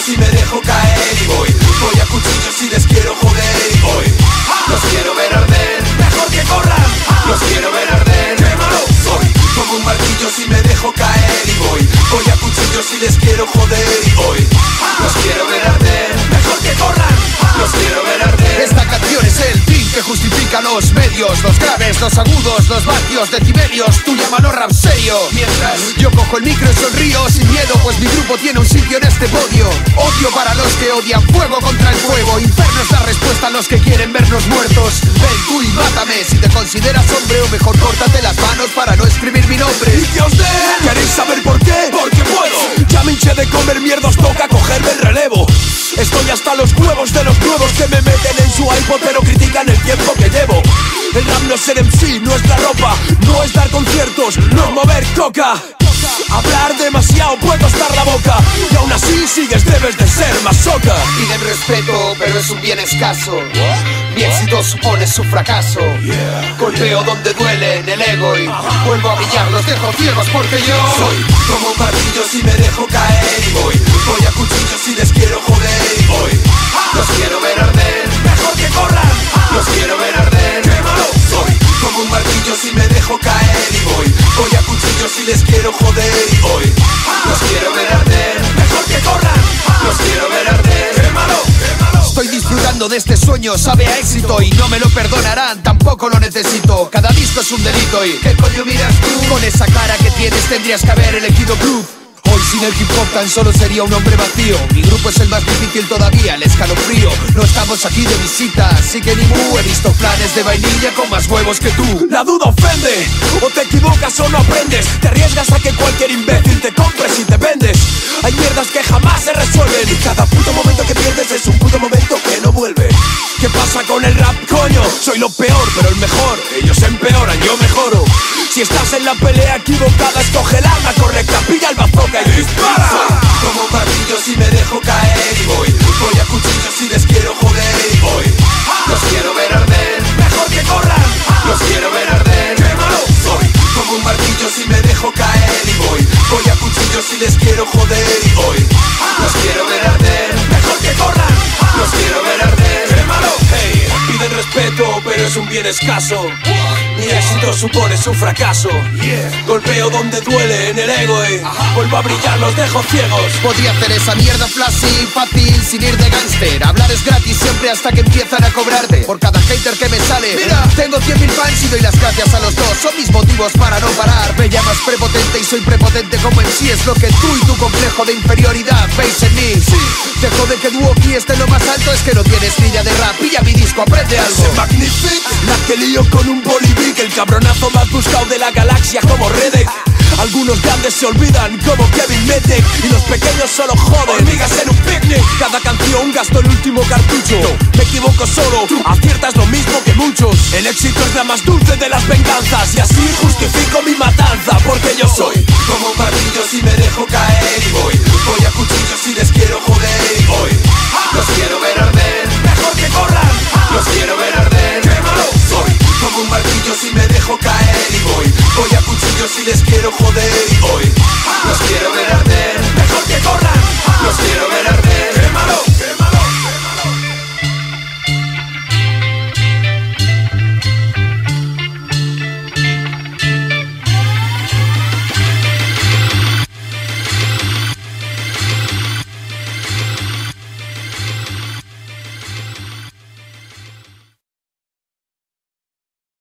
si me dejo caer y voy. Voy a cuchillos si les quiero joder y voy. Los quiero ver arder, mejor que corran. Los quiero ver arder, quémalo Soy como un martillo si me dejo caer y voy. Voy a cuchillos si les quiero joder los medios, los graves, los agudos, los vatios, decibelios, tú llámalo rap serio. Mientras yo cojo el micro y sonrío sin miedo, pues mi grupo tiene un sitio en este podio. Odio para los que odian fuego contra el fuego, inferno es la respuesta a los que quieren vernos muertos. Ven tú y mátame si te consideras hombre o mejor córtate las manos para no escribir mi nombre. Y que os den. ¿Queréis saber por qué? Porque puedo. Ya me hinché de comer mierda, os toca cogerme el relevo. Estoy hasta los huevos de los nuevos que me meten en su iPod pero critican el tiempo no es ser MC, no es la ropa, no es dar conciertos, no es mover coca. Hablar demasiado puede costar la boca Y aún así sigues, debes de ser más soca. Piden respeto, pero es un bien escaso. Mi éxito supone su fracaso. Golpeo donde duele en el ego y vuelvo a brillar Los dejo ciegos porque yo Soy como un martillo si me dejo caer y voy. Voy a cuchillos si les quiero joder y voy. Los les quiero joder hoy Los quiero ver arder Mejor que corran Los quiero ver arder Quémalo, quémalo Estoy disfrutando de este sueño, sabe a éxito y no me lo perdonarán, tampoco lo necesito. Cada disco es un delito y ¿qué coño miras tú? Con esa cara que tienes tendrías que haber elegido club. Sin el hip hop tan solo sería un hombre vacío. Mi grupo es el más difícil todavía, el escalofrío. No estamos aquí de visita, así que ni mu. He visto planes de vainilla con más huevos que tú. La duda ofende, o te equivocas o no aprendes. Te arriesgas a que cualquier imbécil te compres y te vendes. Hay mierdas que jamás se resuelven y cada puto momento que pierdes es un puto momento que no vuelve. ¿Qué pasa con el rap, coño? Soy lo peor, pero el mejor. Ellos empeoran, yo mejoro. Si estás en la pelea es un bien escaso. Mi éxito supone su fracaso. Golpeo donde duele en el ego y vuelvo a brillar, los dejo ciegos. Podría hacer esa mierda flashy, fácil, sin ir de gangster es gratis siempre hasta que empiezan a cobrarte. Por cada hater que me sale Mira, tengo 100.000 fans y doy las gracias a los dos. Son mis motivos para no parar. Me llamas prepotente y soy prepotente como en sí. Es lo que tú y tu complejo de inferioridad veis en mí. Sí, te jode que aquí esté lo más alto. Es que no tienes ni idea de rap. Pilla mi disco, aprende algo. Magnific, la que lío con un bolivic El cabronazo más buscado de la galaxia como Redek Algunos grandes se olvidan como Kevin Metek Y los pequeños solo joden. Hormigas en un picnic Cada canción gasto el último cartucho. Me equivoco solo, aciertas lo mismo que muchos. El éxito es la más dulce de las venganzas Y así justifico mi matanza Porque yo soy como un martillo si